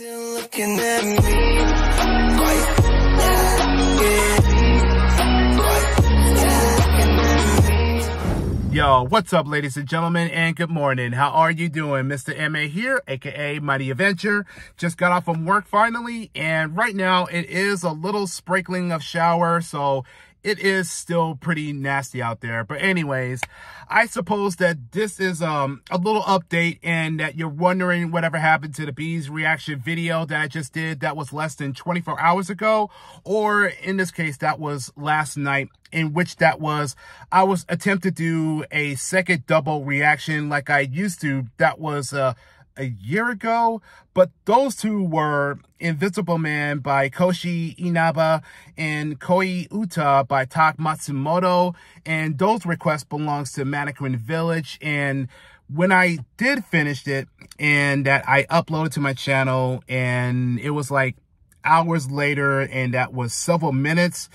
Yo, what's up, ladies and gentlemen, and good morning. How are you doing? Mr. MA here, aka Mighty Avenger. Just got off from work finally, and right now it is a little sprinkling of shower, so it is still pretty nasty out there. But anyways, I suppose that this is um a little update and that you're wondering whatever happened to the B'z reaction video that I just did that was less than 24 hours ago. Or in this case, that was last night in which that was, I was attempted to do a second double reaction like I used to. That was, uh, a year ago, but those two were Invisible Man by Koshi Inaba and Koi Uta by Tak Matsumoto, and those requests belongs to Mannequin Village, and when I did finish it, and that I uploaded to my channel, and it was like hours later, and that was several minutes,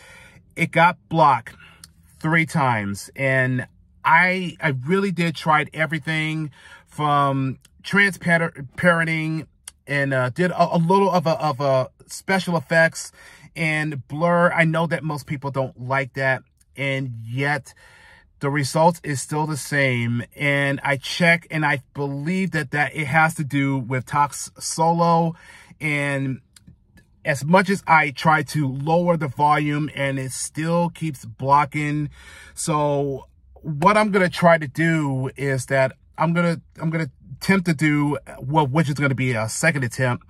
it got blocked three times, and I I really did try everything from transparenting and uh, did a, a, little of a, of a special effects and blur. I know that most people don't like that. And yet the result is still the same. And I check and I believe that, that it has to do with Tak's solo. And as much as I try to lower the volume and it still keeps blocking. So what I'm going to try to do is that I'm going to, I'm going to attempt to do, well, which is going to be a second attempt,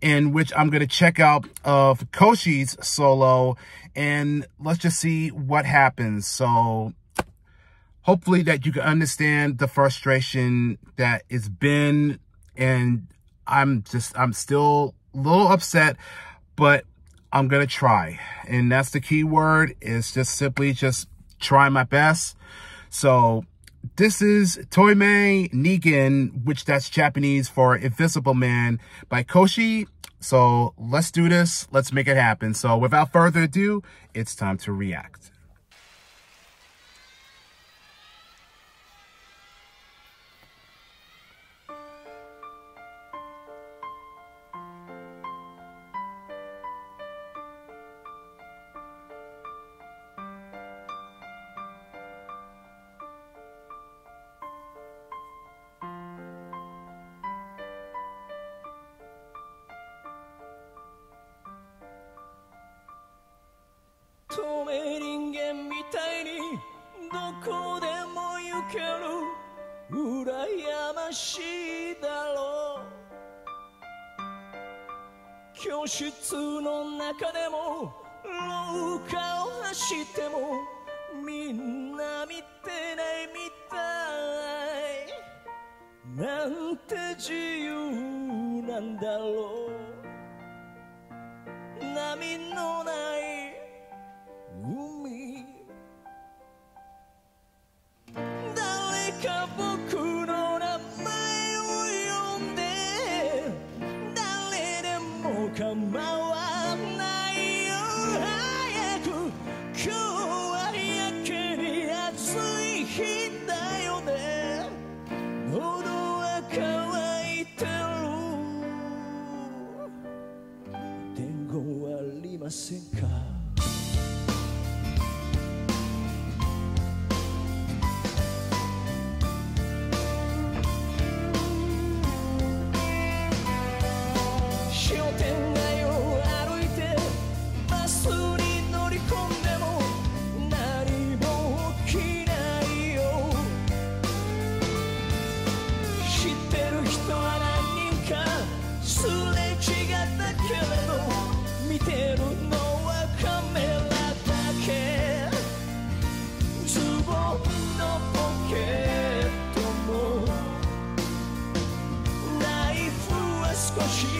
in which I'm going to check out of Koshi's solo, and let's just see what happens. So hopefully that you can understand the frustration that it's been, and I'm just, I'm still a little upset, but I'm going to try. And that's the key word is just simply just try my best. So this is Toumei Ningen, which that's Japanese for Invisible Man by Koshi. So let's do this. Let's make it happen. So without further ado, it's time to react. ける。羨ましいだろう。教室の中でも廊下を走ってもみんな見てないみたい。なんて自由なんだろう。波のな she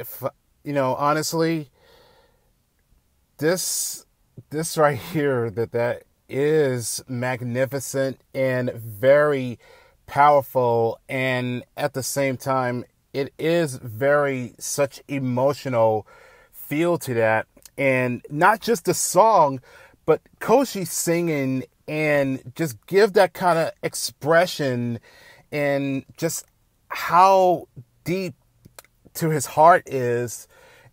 if you know honestly this this right here that that is magnificent and very powerful and at the same time it is very such emotional feel to that. And not just the song but koshi singing and just give that kind of expression and just how deep to his heart is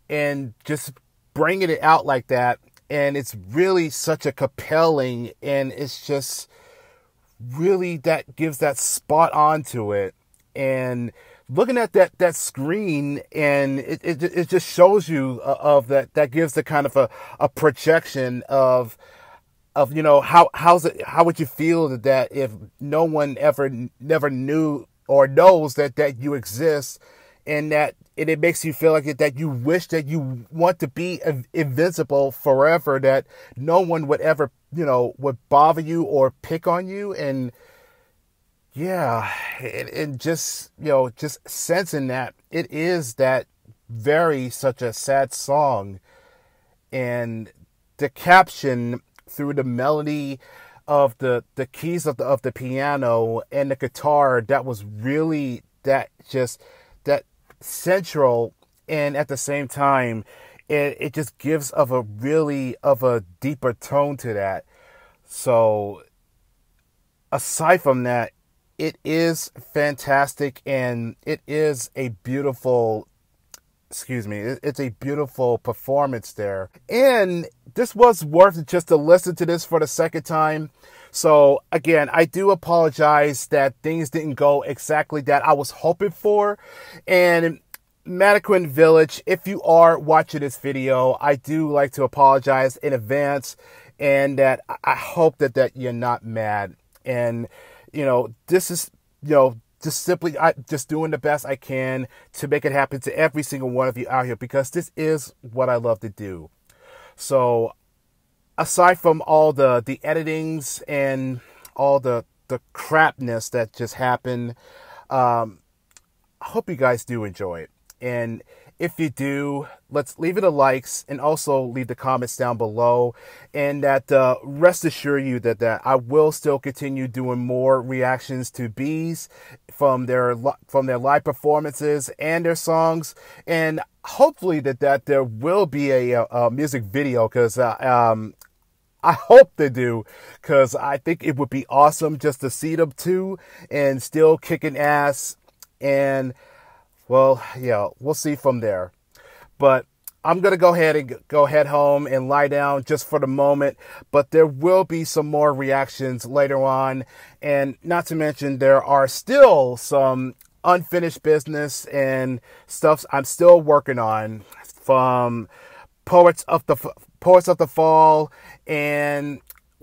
and just bringing it out like that and it's really such a compelling and it's just really that gives that spot on to it. And looking at that that screen and it, it, it just shows you uh, of that that gives the kind of a, a projection of of you know how how's it how would you feel that if no one ever never knew or knows that that you exist and that and it makes you feel like it, that you wish that you want to be invincible forever that no one would ever you know would bother you or pick on you. And yeah and, and just you know just sensing that it is that very such a sad song. And the caption through the melody of the the keys of the of the piano and the guitar that was really that just central and at the same time it, it just gives of a really of a deeper tone to that. So aside from that it is fantastic and it is a beautiful excuse me it's a beautiful performance there. And this was worth just to listen to this for the second time so again i do apologize that things didn't go exactly that i was hoping for and Mannequin Village, if you are watching this video, I do like to apologize in advance and that I- I hope that, that you're not mad. And, you know, this is, you know, just simply I just doing the best I can to make it happen to every single one of you out here because this is what I love to do. So aside from all the the editings and all the the crapness that just happened, um, I hope you guys do enjoy it. And if you do, let's leave it a likes and also leave the comments down below. And that uh, rest assure you that, that I will still continue doing more reactions to B'z from their from their live performances and their songs. And hopefully that, that there will be a, a music video because uh, um, I hope they do because I think it would be awesome just to see them too and still kicking ass. And well, yeah, we'll see from there. But I'm going to go ahead and go head home and lie down just for the moment. But there will be some more reactions later on. And not to mention, there are still some unfinished business and stuff I'm still working on from Poets of the Poets of the Fall and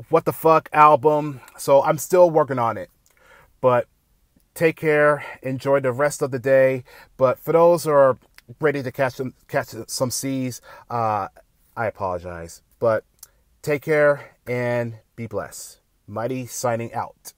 What the Fuck album. So I'm still working on it. But take care, enjoy the rest of the day. But for those who are ready to catch some catch some seas, uh, I apologize. But take care and be blessed. Mighty signing out.